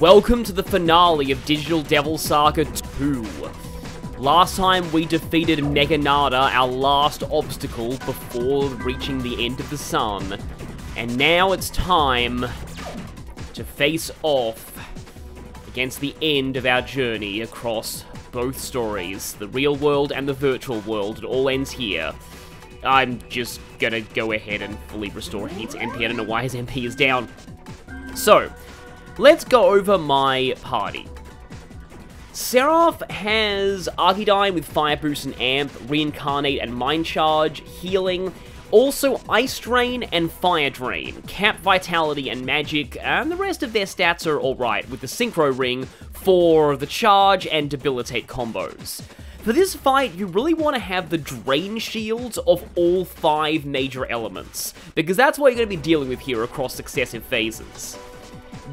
Welcome to the finale of Digital Devil Saga 2. Last time we defeated Meganada, our last obstacle before reaching the end of the sun. And now it's time to face off against the end of our journey across both stories, the real world and the virtual world. It all ends here. I'm just gonna go ahead and fully restore Heat's MP. I don't know why his MP is down. So, let's go over my party. Seraph has Agidyne with Fire Boost and Amp, Reincarnate and Mind Charge, Healing, also Ice Drain and Fire Drain, Cap Vitality and Magic, and the rest of their stats are alright, with the Synchro Ring for the charge and debilitate combos. For this fight, you really want to have the Drain Shields of all five major elements, because that's what you're going to be dealing with here across successive phases.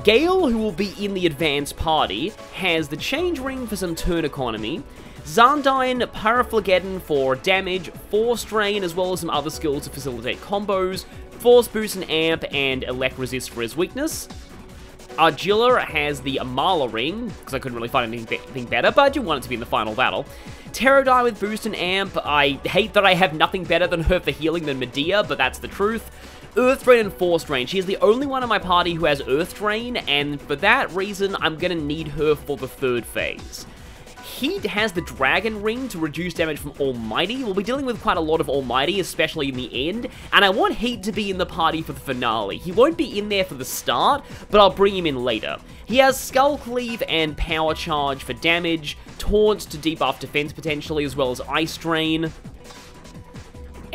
Gale, who will be in the advance party, has the Change Ring for some turn economy, Zandyne Paraflageddon for damage, Force Drain, as well as some other skills to facilitate combos, Force Boost and Amp, and Elect Resist for his weakness. Argilla has the Amala Ring, because I couldn't really find anything better, but I do want it to be in the final battle. Pterodine with Boost and Amp, I hate that I have nothing better than her for healing than Medea, but that's the truth. Earth Drain and Force Drain. She is the only one in my party who has Earth Drain, and for that reason, I'm gonna need her for the third phase. Heat has the Dragon Ring to reduce damage from Almighty. We'll be dealing with quite a lot of Almighty, especially in the end, and I want Heat to be in the party for the finale. He won't be in there for the start, but I'll bring him in later. He has Skull Cleave and Power Charge for damage, Taunt to debuff defense potentially, as well as Ice Drain.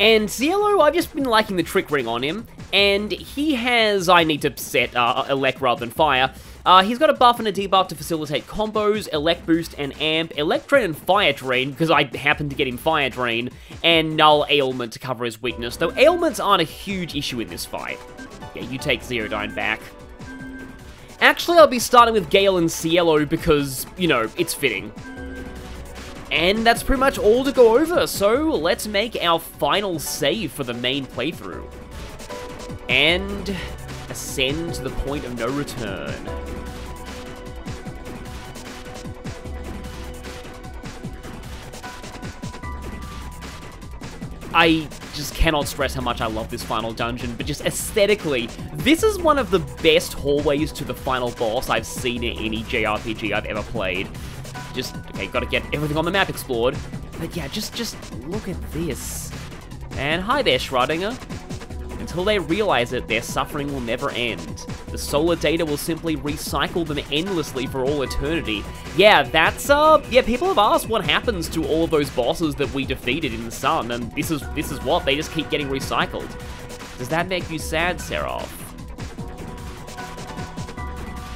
And Cielo, I've just been liking the Trick Ring on him, and he has, I need to set uh, Elect rather than Fire, uh, he's got a buff and a debuff to facilitate combos, Elect Boost and Amp, Elect Drain and Fire Drain, because I happen to get him Fire Drain, and Null Ailment to cover his weakness, though ailments aren't a huge issue in this fight. Yeah, you take Ziodyne back. Actually, I'll be starting with Gale and Cielo because, you know, it's fitting. And that's pretty much all to go over, so let's make our final save for the main playthrough. And ascend to the point of no return. I just cannot stress how much I love this final dungeon, but just aesthetically, this is one of the best hallways to the final boss I've seen in any JRPG I've ever played. Just, okay, gotta get everything on the map explored. But yeah, just, just look at this. And hi there, Schrödinger. Until they realize it, their suffering will never end. The solar data will simply recycle them endlessly for all eternity. Yeah, that's, uh, yeah, people have asked what happens to all of those bosses that we defeated in the sun, and this is, this is what, they just keep getting recycled. Does that make you sad, Seraph?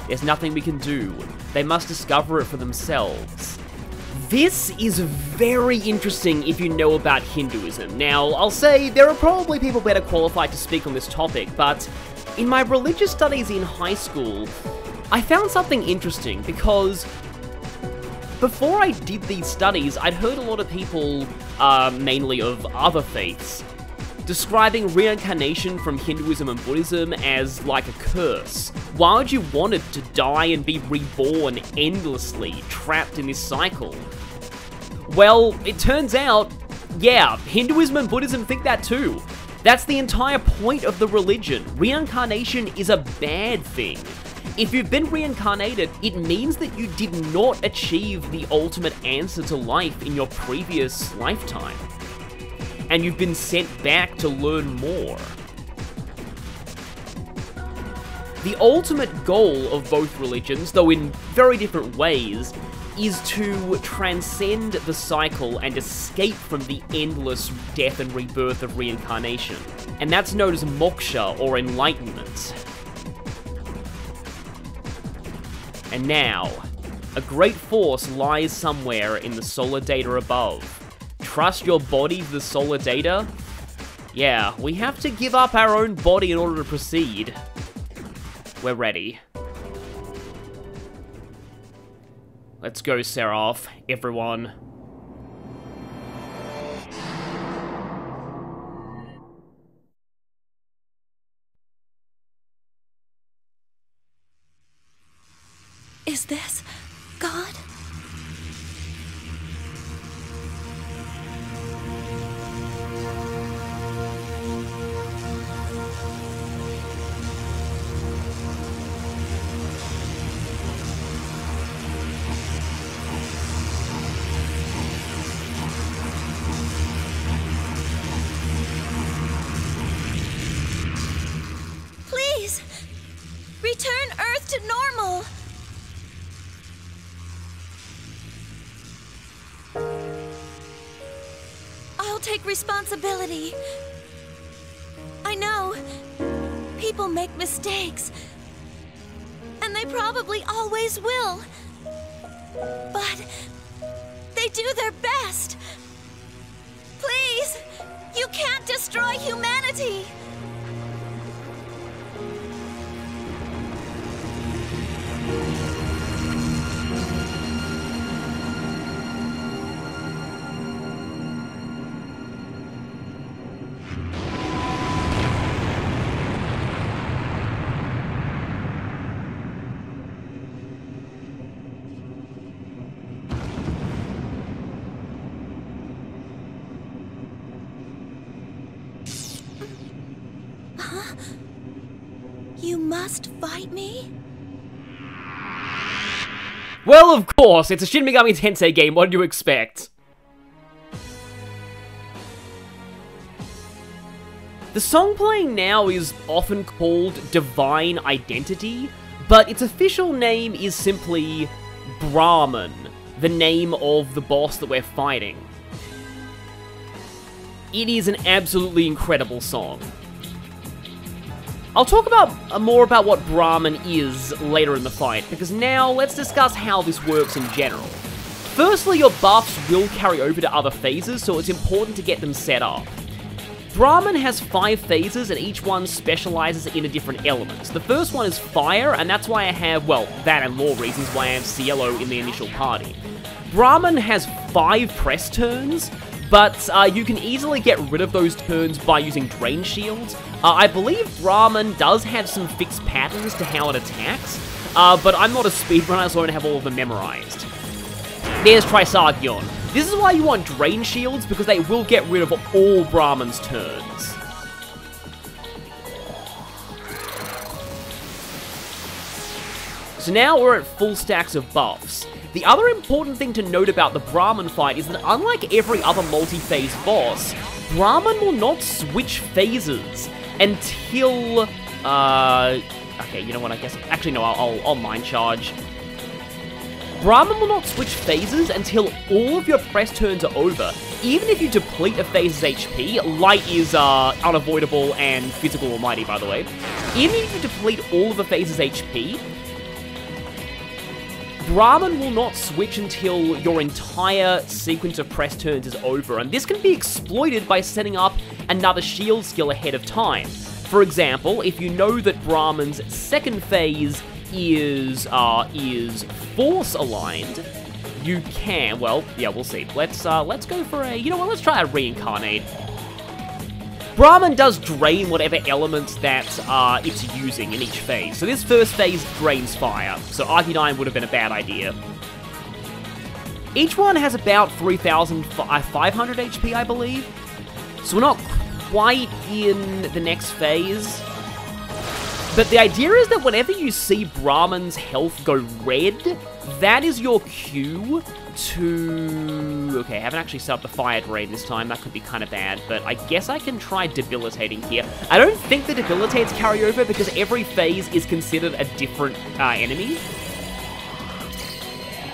There's nothing we can do. They must discover it for themselves. This is very interesting if you know about Hinduism. Now, I'll say there are probably people better qualified to speak on this topic, but in my religious studies in high school, I found something interesting because before I did these studies, I'd heard a lot of people, uh, mainly of other faiths, describing reincarnation from Hinduism and Buddhism as like a curse. Why would you want it to die and be reborn endlessly, trapped in this cycle? Well, it turns out, yeah, Hinduism and Buddhism think that too. That's the entire point of the religion. Reincarnation is a bad thing. If you've been reincarnated, it means that you did not achieve the ultimate answer to life in your previous lifetime and you've been sent back to learn more. The ultimate goal of both religions, though in very different ways, is to transcend the cycle and escape from the endless death and rebirth of reincarnation. And that's known as moksha, or enlightenment. And now, a great force lies somewhere in the solar data above trust your body the solar data? Yeah, we have to give up our own body in order to proceed. We're ready. Let's go, Seraph, everyone. Return Earth to normal! I'll take responsibility. I know. People make mistakes. And they probably always will. But they do their best. Please! You can't destroy humanity! Well, of course, it's a Shin Megami Tensei game, what do you expect? The song playing now is often called Divine Identity, but its official name is simply Brahman, the name of the boss that we're fighting. It is an absolutely incredible song. I'll talk about uh, more about what Brahman is later in the fight, because now let's discuss how this works in general. Firstly, your buffs will carry over to other phases, so it's important to get them set up. Brahman has five phases, and each one specializes in a different element. The first one is fire, and that's why I have, well, that and more reasons why I have Cielo in the initial party. Brahman has five press turns, but uh, you can easily get rid of those turns by using Drain Shields. Uh, I believe Brahman does have some fixed patterns to how it attacks, uh, but I'm not a speedrunner, so I don't have all of them memorized. There's Trisagion. This is why you want Drain Shields, because they will get rid of all Brahman's turns. So now we're at full stacks of buffs. The other important thing to note about the Brahman fight is that unlike every other multi-phase boss, Brahman will not switch phases until, uh, okay, you know what, I guess, actually no, I'll, I'll, mind charge. Brahman will not switch phases until all of your press turns are over. Even if you deplete a phase's HP, light is uh, unavoidable and physical almighty, by the way. Even if you deplete all of a phase's HP, Brahman will not switch until your entire sequence of press turns is over, and this can be exploited by setting up another shield skill ahead of time. For example, if you know that Brahman's second phase is uh, is force aligned, you can. Well, yeah, we'll see. Let's uh, let's go for a. You know what? Let's try a reincarnate. Brahman does drain whatever elements that uh, it's using in each phase. So this first phase drains fire, so Agidyne would have been a bad idea. Each one has about 3,500 HP, I believe. So we're not quite in the next phase. But the idea is that whenever you see Brahman's health go red, that is your cue to... Okay, I haven't actually set up the fire drain this time. That could be kind of bad, but I guess I can try debilitating here. I don't think the debilitates carry over because every phase is considered a different uh, enemy.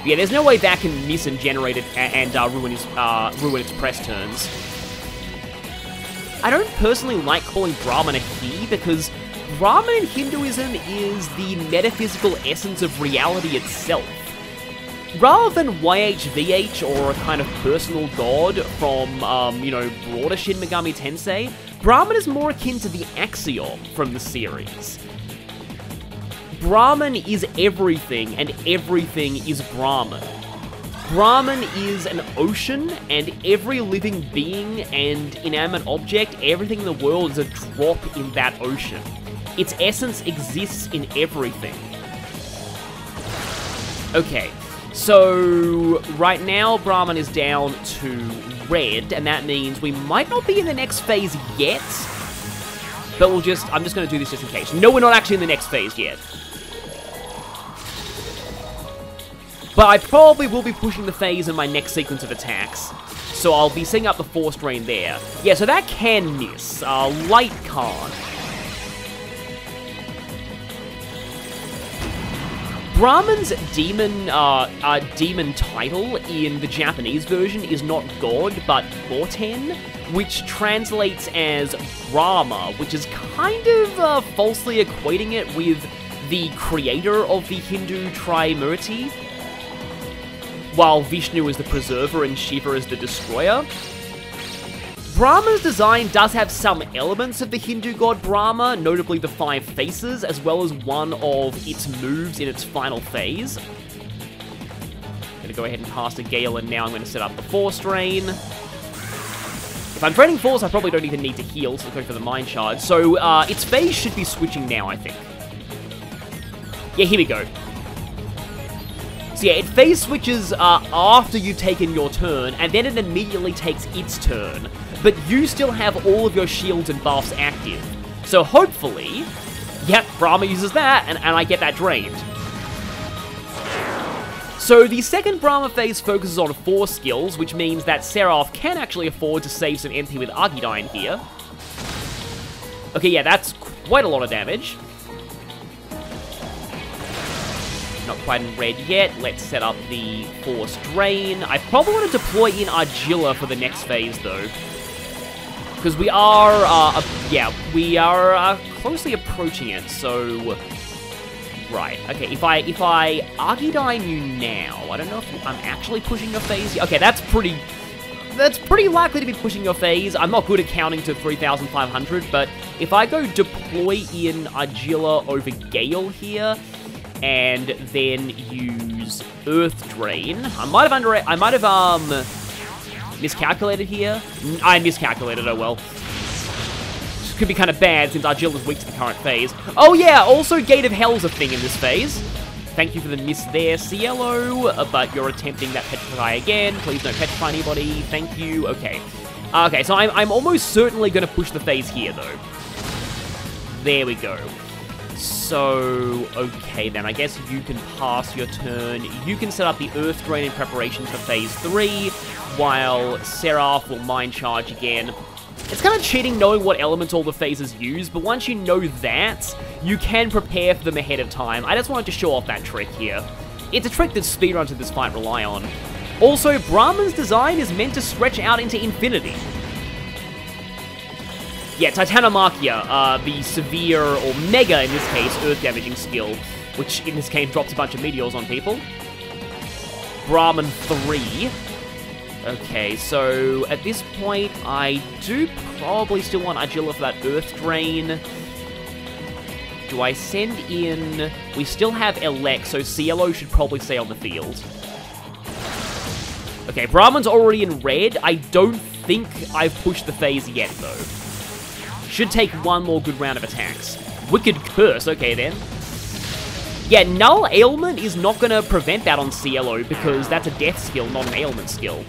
Yeah, there's no way that can miss and generate it and uh, ruin, his, uh, ruin its press turns. I don't personally like calling Brahman a he because Brahman in Hinduism is the metaphysical essence of reality itself. Rather than YHVH or a kind of personal god from, um, you know, broader Shin Megami Tensei, Brahman is more akin to the Axiom from the series. Brahman is everything, and everything is Brahman. Brahman is an ocean, and every living being and inanimate object, everything in the world is a drop in that ocean. Its essence exists in everything. Okay, so right now Brahman is down to red, and that means we might not be in the next phase yet. But we'll just, I'm just going to do this just in case. No, we're not actually in the next phase yet. But I probably will be pushing the phase in my next sequence of attacks. So I'll be setting up the Force Drain there. Yeah, so that can miss. Uh, Light can't. Brahman's demon, uh, uh, demon title in the Japanese version is not God, but Bonten, which translates as Brahma, which is kind of uh, falsely equating it with the creator of the Hindu Trimurti, while Vishnu is the preserver and Shiva is the destroyer. Brahma's design does have some elements of the Hindu god Brahma, notably the five faces, as well as one of its moves in its final phase. I'm gonna go ahead and pass cast a and now, I'm gonna set up the Force Drain. If I'm draining Force, I probably don't even need to heal, so go for the Mind Shard. So, uh, its phase should be switching now, I think. Yeah, here we go. So yeah, it phase switches uh, after you've taken your turn, and then it immediately takes its turn. But you still have all of your shields and buffs active. So hopefully, yep, Brahma uses that, and, and I get that drained. So the second Brahma phase focuses on four skills, which means that Seraph can actually afford to save some MP with Agidyne here. Okay, yeah, that's quite a lot of damage. Not quite in red yet. Let's set up the Force Drain. I probably want to deploy in Argilla for the next phase, though. Because we are, uh, yeah, we are uh, closely approaching it, so... Right, okay, if I, if I Agidyne you now, I don't know if I'm actually pushing your phase. Okay, that's pretty, that's pretty likely to be pushing your phase. I'm not good at counting to 3,500, but if I go deploy in Argilla over Gale here, and then use Earth Drain. I might have under I might have um miscalculated here. I miscalculated, oh well. This could be kind of bad since Argilla is weak to the current phase. Oh yeah, also Gate of Hell's a thing in this phase. Thank you for the miss there, Cielo, uh, but you're attempting that Petrify again. Please don't petrify anybody. Thank you. Okay. Okay, so I'm, I'm almost certainly going to push the phase here, though. There we go. So, okay then, I guess you can pass your turn. You can set up the Earth Drain in preparation for Phase 3, while Seraph will Mind Charge again. It's kind of cheating knowing what elements all the phases use, but once you know that, you can prepare for them ahead of time. I just wanted to show off that trick here. It's a trick that speedruns of this fight rely on. Also, Brahman's design is meant to stretch out into infinity. Yeah, Titanomachia, uh, the severe, or mega in this case, earth damaging skill, which in this game drops a bunch of meteors on people. Brahman 3. Okay, so at this point, I do probably still want Argilla for that Earth Drain. Do I send in... We still have Elec, so Cielo should probably stay on the field. Okay, Brahman's already in red. I don't think I've pushed the phase yet, though. Should take one more good round of attacks. Wicked Curse, okay then. Yeah, Null Ailment is not going to prevent that on Cielo because that's a death skill, not an ailment skill.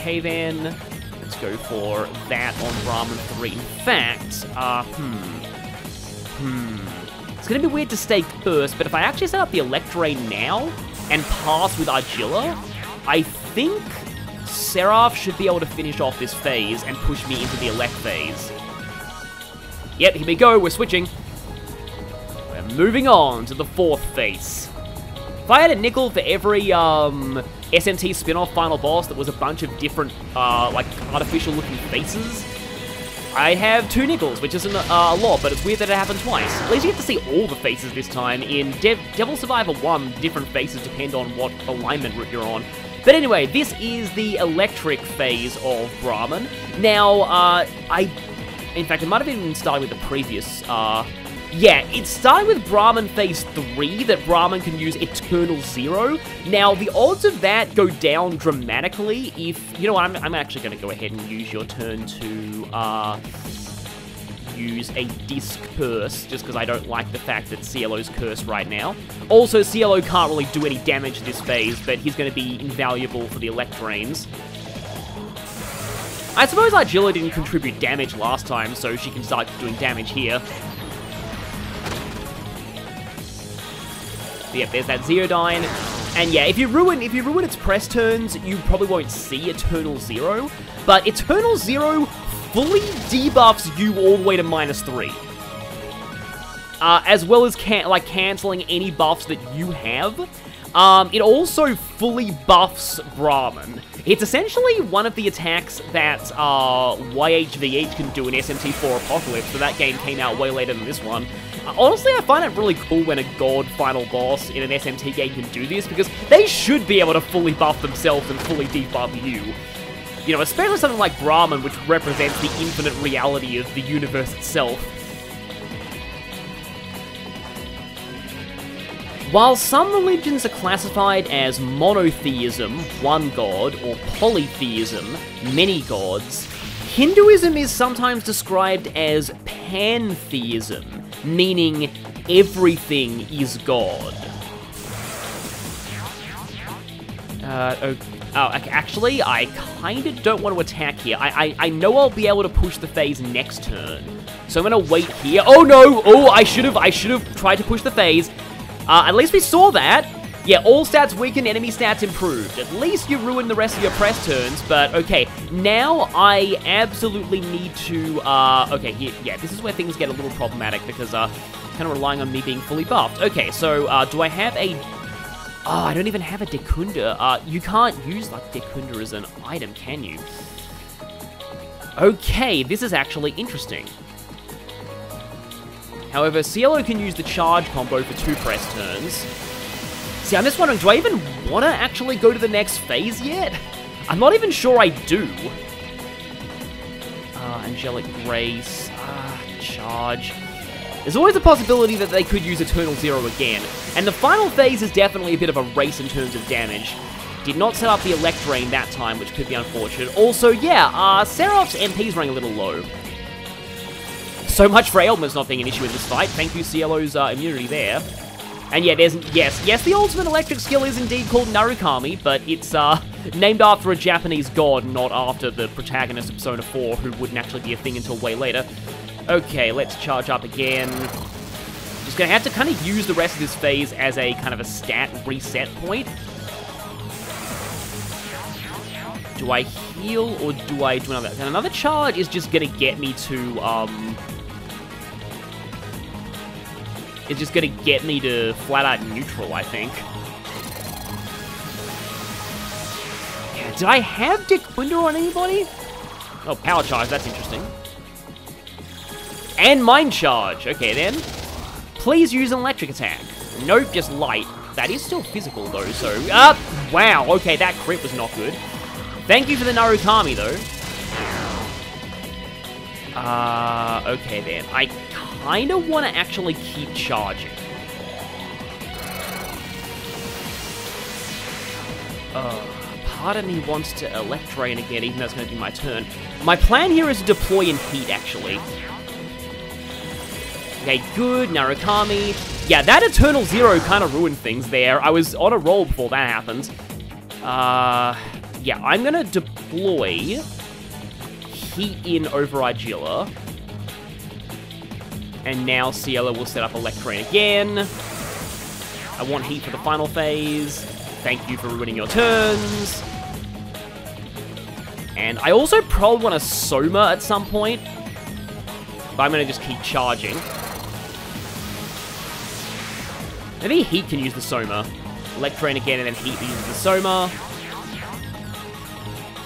Okay then, let's go for that on Brahman 3. In fact, uh, hmm, hmm. It's to be weird to stay Curse, but if I actually set up the Electray now and pass with Argilla, I think Seraph should be able to finish off this phase and push me into the Elect phase. Yep, here we go, we're switching. We're moving on to the fourth phase. If I had a nickel for every um, SMT spin-off final boss that was a bunch of different, uh, like, artificial-looking faces, I have two nickels, which isn't uh, a lot, but it's weird that it happened twice. At least you get to see all the faces this time. In De Devil Survivor 1, different faces depend on what alignment route you're on. But anyway, this is the electric phase of Brahman. Now, uh, I in fact, it might have even started with the previous, uh... Yeah, it started with Brahman Phase 3, that Brahman can use Eternal Zero. Now, the odds of that go down dramatically if... You know what, I'm, I'm actually going to go ahead and use your turn to, uh... use a Disc Curse, just because I don't like the fact that Cielo's cursed right now. Also, Cielo can't really do any damage this phase, but he's going to be invaluable for the Electrains. I suppose Argilla didn't contribute damage last time, so she can start doing damage here. Yep, there's that Ziodyne. And yeah, if you ruin if you ruin its press turns, you probably won't see Eternal Zero. But Eternal Zero fully debuffs you all the way to minus three. Uh, as well as can like canceling any buffs that you have. Um, it also fully buffs Brahman. It's essentially one of the attacks that uh, YHVH can do in SMT4 Apocalypse, so that game came out way later than this one. Uh, honestly, I find it really cool when a god final boss in an SMT game can do this, because they should be able to fully buff themselves and fully debuff you. You know, especially something like Brahman, which represents the infinite reality of the universe itself. While some religions are classified as monotheism, one god, or polytheism, many gods, Hinduism is sometimes described as pantheism, meaning everything is God. Uh, oh, oh, actually, I kinda don't want to attack here. I, I, I know I'll be able to push the phase next turn. So I'm gonna wait here. Oh no! Oh, I should've, I should've tried to push the phase. Uh, at least we saw that. Yeah, all stats weakened, enemy stats improved. At least you ruined the rest of your press turns, but okay. Now I absolutely need to, uh, okay, here, yeah, this is where things get a little problematic because, uh, kind of relying on me being fully buffed. Okay, so, uh, do I have a, oh, I don't even have a Dekunda. Uh, you can't use, like, Dekunda as an item, can you? Okay, this is actually interesting. However, Cielo can use the charge combo for two press turns. See, I'm just wondering, do I even want to actually go to the next phase yet? I'm not even sure I do. Uh, Angelic Grace, ah, charge. There's always a possibility that they could use Eternal Zero again, and the final phase is definitely a bit of a race in terms of damage. Did not set up the Electrain that time, which could be unfortunate. Also, yeah, uh, Seraph's MP's running a little low. So much for ailments not being an issue in this fight. Thank you, Cielo's uh, immunity there. And yeah, there's, yes, yes, the ultimate electric skill is indeed called Narukami, but it's, uh, named after a Japanese god, not after the protagonist of Persona 4, who wouldn't actually be a thing until way later. Okay, let's charge up again. Just gonna have to kind of use the rest of this phase as a kind of a stat reset point. Do I heal, or do I do another? And another charge is just gonna get me to, um, is just gonna get me to flat out neutral, I think. Yeah, did I have Dick Window on anybody? Oh, power charge, that's interesting. And mind charge. Okay, then. Please use an electric attack. Nope, just light. That is still physical, though, so... Ah! Wow, okay, that crit was not good. Thank you for the Narukami, though. Uh, okay then. I kind of want to actually keep charging. Uh, part of me wants to Electrain again, even though it's to be my turn. My plan here is to deploy in Heat, actually. Okay, good, Narukami. Yeah, that Eternal Zero kind of ruined things there. I was on a roll before that happened. Uh, yeah, I'm to deploy Heat in over Argilla. And now Cielo will set up Electrain again. I want Heat for the final phase. Thank you for ruining your turns. And I also probably want a Soma at some point. But I'm going to just keep charging. Maybe Heat can use the Soma. Electrain again, and then Heat uses the Soma.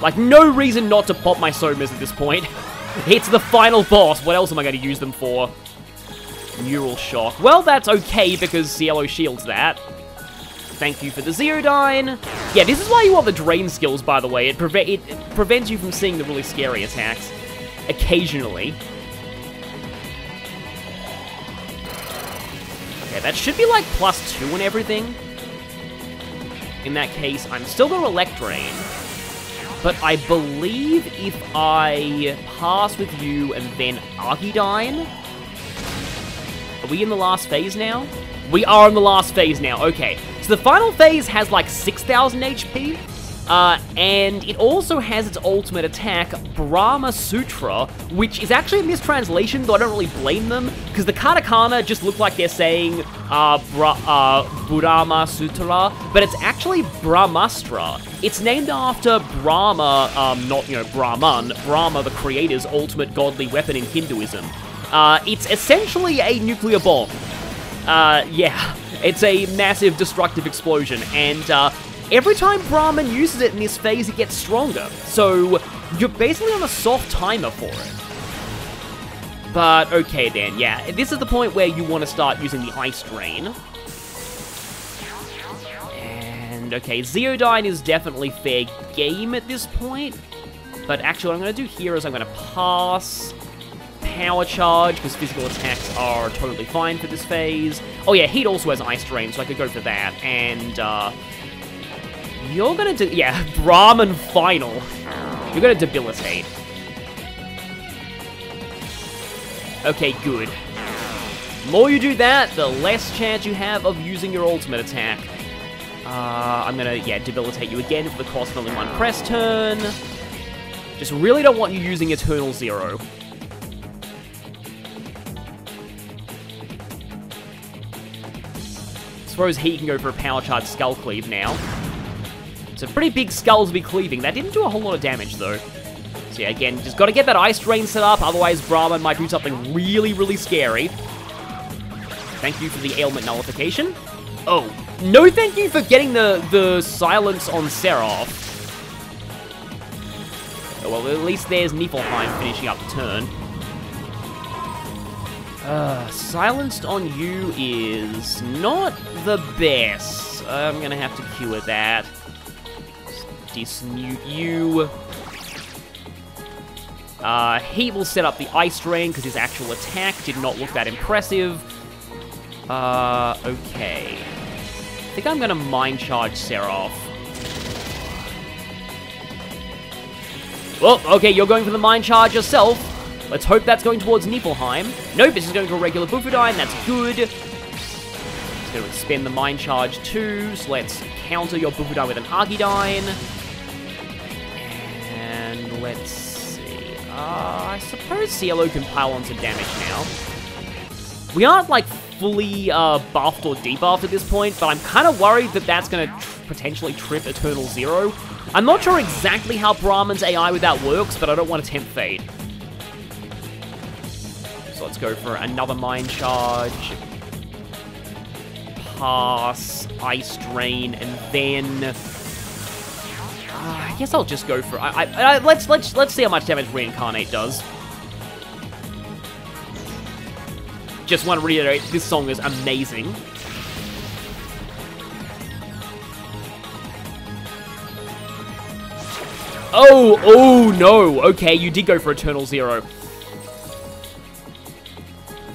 Like, no reason not to pop my Somas at this point. it's the final boss. What else am I going to use them for? Neural Shock. Well, that's okay, because Cielo shields that. Thank you for the Ziodyne. Yeah, this is why you want the Drain skills, by the way. It, preve it prevents you from seeing the really scary attacks. Occasionally. Okay, that should be like plus two and everything. In that case, I'm still going to Electrain. but I believe if I pass with you and then Agidyne... Are we in the last phase now? We are in the last phase now, okay. So the final phase has like 6,000 HP, uh, and it also has its ultimate attack, Brahma Sutra, which is actually a mistranslation, though I don't really blame them, because the katakana just look like they're saying uh, Bra uh, Brahma Sutra, but it's actually Brahmastra. It's named after Brahma, um, not, you know, Brahman, Brahma, the creator's ultimate godly weapon in Hinduism. Uh, it's essentially a nuclear bomb. Uh, yeah, it's a massive destructive explosion, and uh, every time Brahman uses it in this phase, it gets stronger. So you're basically on a soft timer for it. But okay then, yeah, this is the point where you want to start using the Ice Drain. And okay, Ziodyne is definitely fair game at this point. But actually what I'm going to do here is I'm going to pass Power Charge, because physical attacks are totally fine for this phase. Oh yeah, Heat also has Ice Drain, so I could go for that. And, uh, you're gonna do- yeah, Brahman Final. You're gonna debilitate. Okay, good. The more you do that, the less chance you have of using your ultimate attack. Uh, I'm gonna, yeah, debilitate you again for the cost of only one press turn. Just really don't want you using Eternal Zero. Suppose he can go for a power charge Skull Cleave now. It's a pretty big skull to be cleaving. That didn't do a whole lot of damage, though. So yeah, again, just gotta get that Ice Drain set up, otherwise Brahman might do something really, really scary. Thank you for the ailment nullification. Oh, no thank you for getting the, the silence on Seraph. Oh, well, at least there's Niflheim finishing up the turn. Uh, silenced on you is not the best. I'm gonna have to cure that. Dismute you. Uh, he will set up the Ice Drain because his actual attack did not look that impressive. Uh, okay. I think I'm gonna Mind Charge Seraph. Well, okay, you're going for the Mind Charge yourself. Let's hope that's going towards Niflheim. Nope, this is going to a regular Bufudyne, that's good. It's going to expend the Mind Charge too, so let's counter your Bufudyne with an Agidyne. And let's see. Uh, I suppose Cielo can pile on some damage now. We aren't, like, fully uh, buffed or debuffed at this point, but I'm kind of worried that that's going to tr potentially trip Eternal Zero. I'm not sure exactly how Brahman's AI with that works, but I don't want to tempt fate. Let's go for another Mind Charge. Pass, Ice Drain, and then... Uh, I guess I'll just go for... I, I, I, let's, let's, let's see how much damage Reincarnate does. Just want to reiterate, this song is amazing. Oh, oh no. Okay, you did go for Eternal Zero.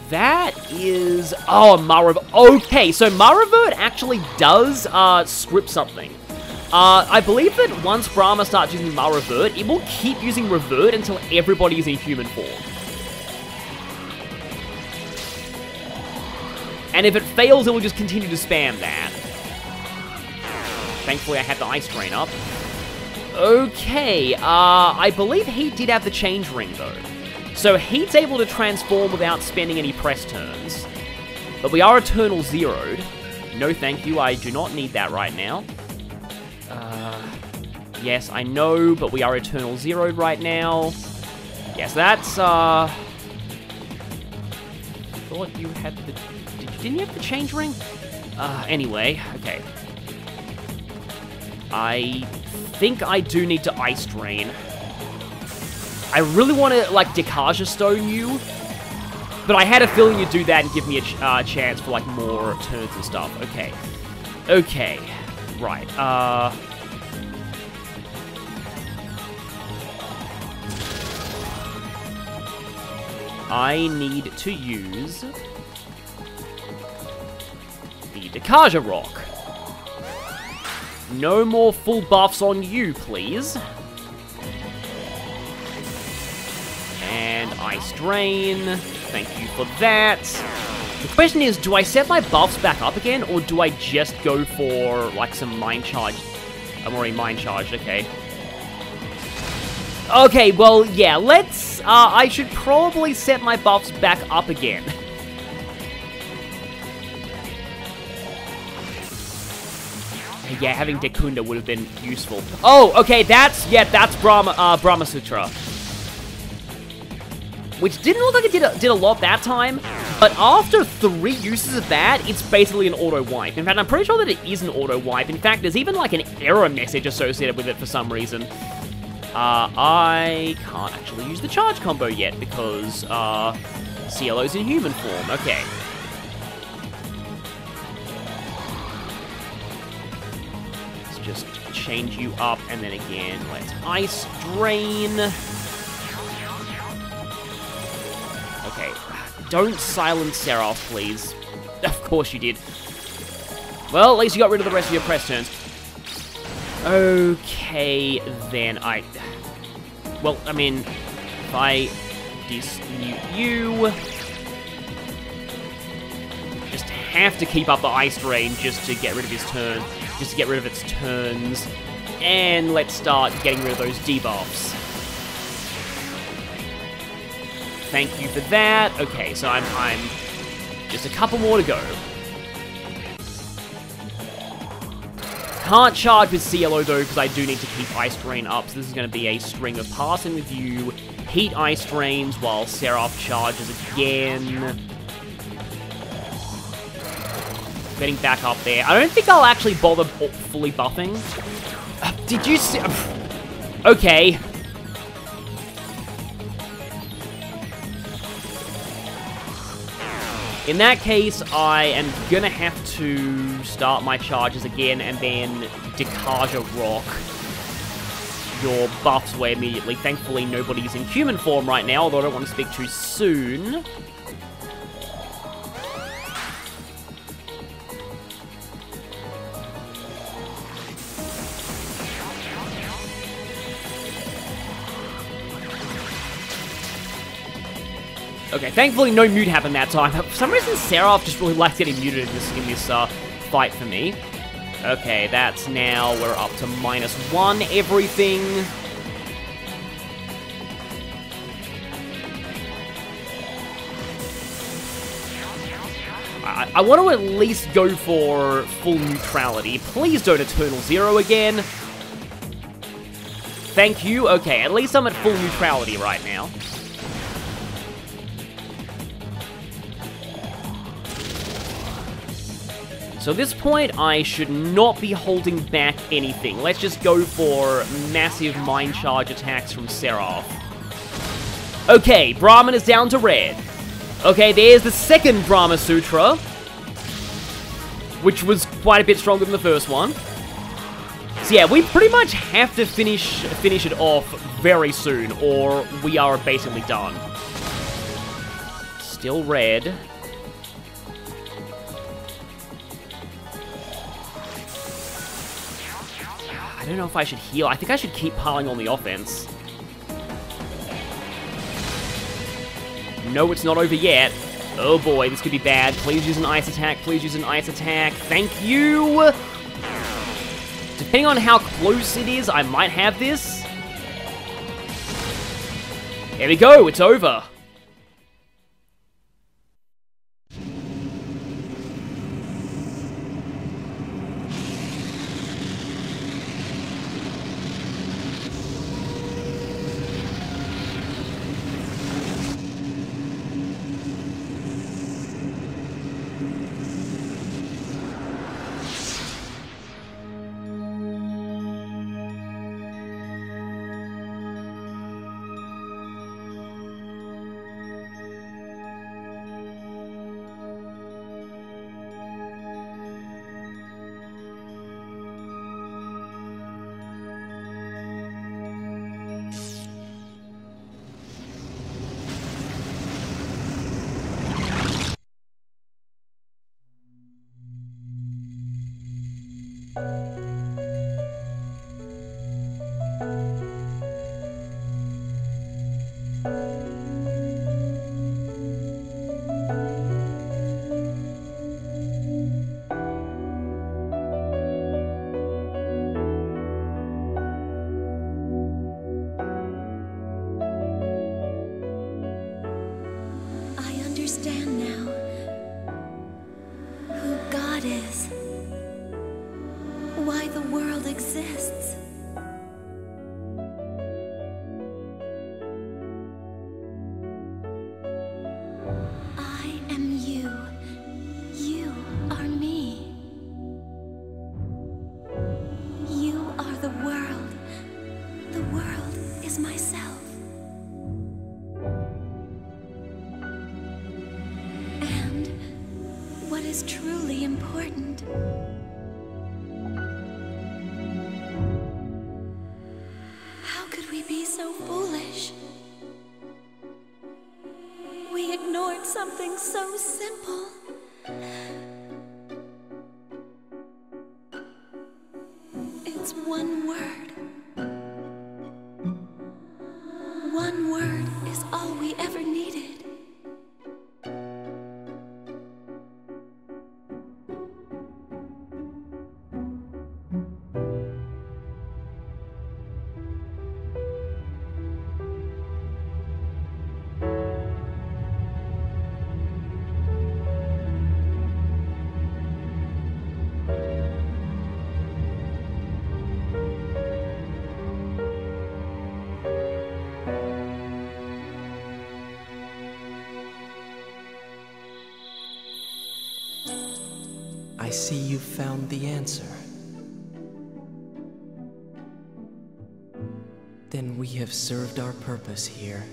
That is... Oh, Maravert. Okay, so Maravert actually does uh, script something. Uh, I believe that once Brahma starts using Maravert, it will keep using Revert until everybody is in human form. And if it fails, it will just continue to spam that. Thankfully, I had the Ice Drain up. Okay, uh, I believe he did have the Change Ring, though. So Heat's able to transform without spending any press turns. But we are Eternal Zeroed. No thank you, I do not need that right now. Uh, yes, I know, but we are Eternal Zeroed right now. Yes, that's, uh... thought you had the... Did, didn't you have the change ring? Uh, anyway, okay. I think I do need to Ice Drain. I really want to, like, Dekaja Stone you, but I had a feeling you'd do that and give me a ch uh, chance for, like, more turns and stuff. Okay. Okay. Right. Uh... I need to use the Dekaja Rock. No more full buffs on you, please. And Ice Drain. Thank you for that. The question is, do I set my buffs back up again, or do I just go for, like, some Mind Charge? I'm already Mind Charged, okay. Okay, well, yeah, let's... Uh, I should probably set my buffs back up again. yeah, having Dekunda would have been useful. Oh, okay, that's... Yeah, that's Brahma, uh, Brahma Sutra. Which didn't look like it did a, did a lot that time, but after three uses of that, it's basically an auto-wipe. In fact, I'm pretty sure that it is an auto-wipe. In fact, there's even like an error message associated with it for some reason. Uh, I can't actually use the charge combo yet because uh, Cielo's in human form. Okay. Let's just change you up, and then again, let's Ice Drain. Okay. Don't silence Seraph, please. Of course you did. Well, at least you got rid of the rest of your press turns. Okay, then I... Well, I mean, if I dismute you... Just have to keep up the Ice Drain just to get rid of his turn. Just to get rid of its turns. And let's start getting rid of those debuffs. Thank you for that. Okay, so I'm, I'm just a couple more to go. Can't charge with Cielo though, because I do need to keep Ice Drain up, so this is going to be a string of passing with you, Heat Ice Drains while Seraph charges again. Getting back up there. I don't think I'll actually bother fully buffing. Did you see... okay. In that case, I am gonna have to start my charges again and then Dekaja Rock your buffs away immediately. Thankfully, nobody's in human form right now, although I don't want to speak too soon. Okay, thankfully no mute happened that time. For some reason, Seraph just really likes getting muted in this, in this uh, fight for me. Okay, that's now, we're up to minus one everything. I, I want to at least go for full neutrality. Please don't Eternal Zero again. Thank you. Okay, at least I'm at full neutrality right now. So at this point, I should not be holding back anything. Let's just go for massive Mind Charge attacks from Seraph. Okay, Brahman is down to red. Okay, there's the second Brahma Sutra. Which was quite a bit stronger than the first one. So yeah, we pretty much have to finish finish it off very soon, or we are basically done. Still red. Don't know if I should heal. I think I should keep piling on the offense. No, it's not over yet. Oh boy, this could be bad. Please use an ice attack. Please use an ice attack. Thank you! Depending on how close it is, I might have this. There we go, it's over. I see you found the answer. Then we have served our purpose here.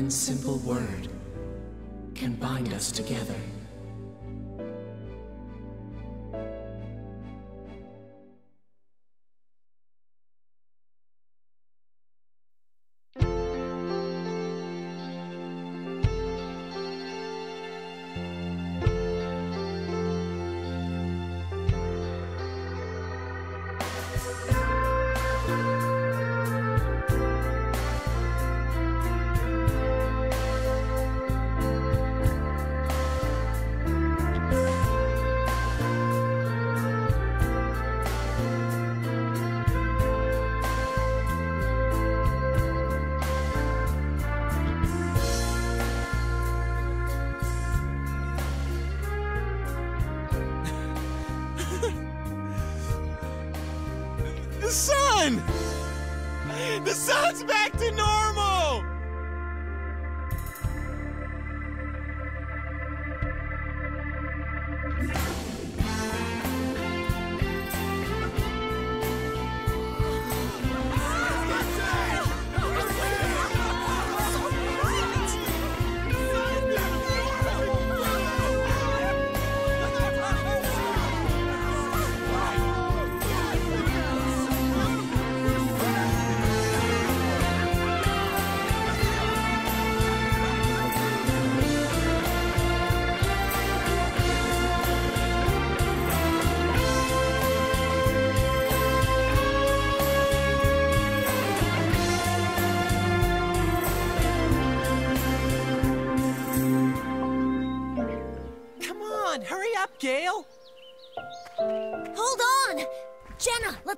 one simple word can bind us together.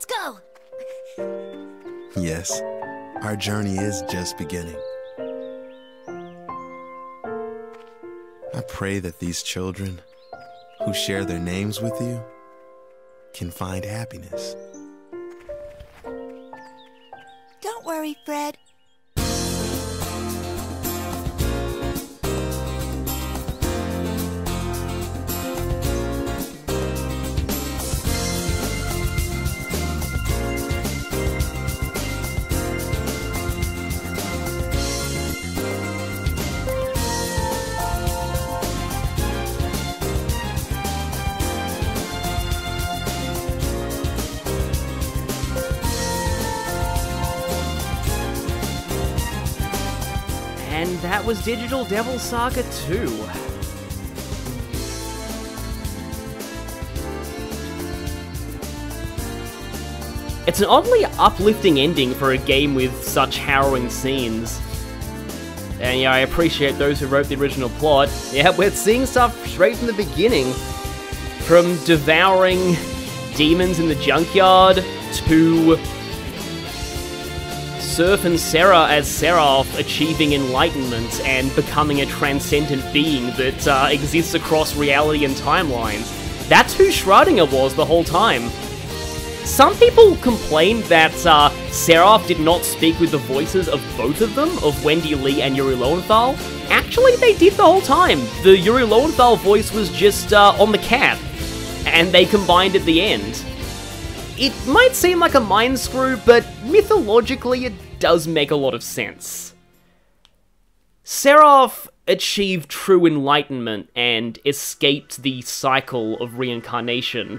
Let's go! yes, our journey is just beginning. I pray that these children who share their names with you can find happiness. Don't worry, Fred. And that was Digital Devil Saga 2. It's an oddly uplifting ending for a game with such harrowing scenes. And yeah, I appreciate those who wrote the original plot. Yeah, we're seeing stuff straight from the beginning. From devouring demons in the junkyard to Serph and Sera as Seraph achieving enlightenment and becoming a transcendent being that uh, exists across reality and timelines. That's who Schrödinger was the whole time. Some people complained that uh, Seraph did not speak with the voices of both of them, of Wendee Lee and Yuri Lowenthal. Actually, they did the whole time. The Yuri Lowenthal voice was just uh, on the cat, and they combined at the end. It might seem like a mind screw, but mythologically it does make a lot of sense. Seraph achieved true enlightenment and escaped the cycle of reincarnation.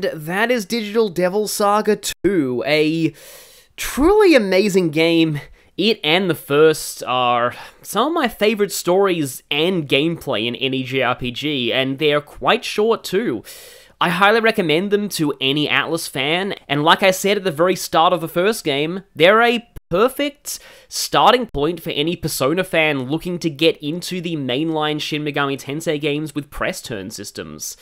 And that is Digital Devil Saga 2, a truly amazing game. It and the first are some of my favorite stories and gameplay in any JRPG, and they're quite short too. I highly recommend them to any Atlus fan, and like I said at the very start of the first game, they're a perfect starting point for any Persona fan looking to get into the mainline Shin Megami Tensei games with press turn systems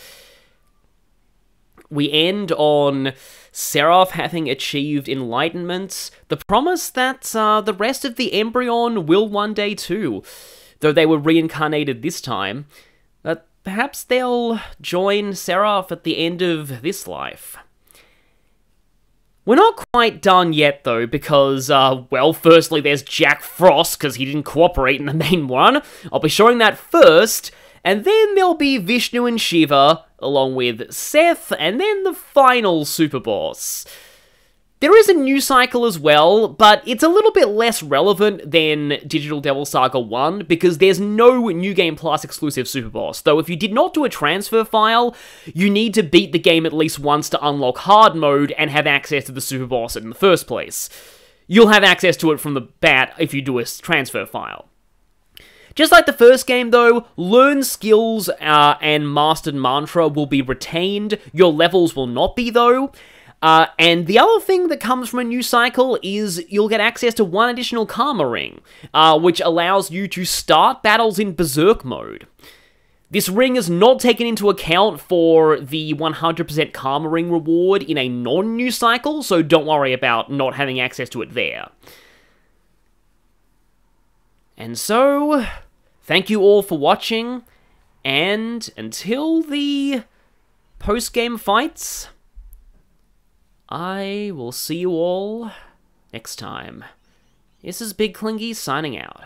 we end on Seraph having achieved enlightenment, the promise that uh, the rest of the Embryon will one day too, though they were reincarnated this time. that perhaps they'll join Seraph at the end of this life. We're not quite done yet, though, because, uh, well, firstly, there's Jack Frost, because he didn't cooperate in the main one. I'll be showing that first, and then there'll be Vishnu and Shiva, along with Seth, and then the final super boss. There is a new cycle as well, but it's a little bit less relevant than Digital Devil Saga 1 because there's no New Game Plus exclusive super boss. Though if you did not do a transfer file, you need to beat the game at least once to unlock hard mode and have access to the super boss in the first place. You'll have access to it from the bat if you do a transfer file. Just like the first game, though, learned skills uh, and mastered mantra will be retained. Your levels will not be, though. Uh, and the other thing that comes from a new cycle is you'll get access to one additional Karma Ring, uh, which allows you to start battles in Berserk mode. This ring is not taken into account for the 100% Karma Ring reward in a non new cycle, so don't worry about not having access to it there. And so, Thank you all for watching, and until the post-game fights, I will see you all next time. This is Big Klingy signing out.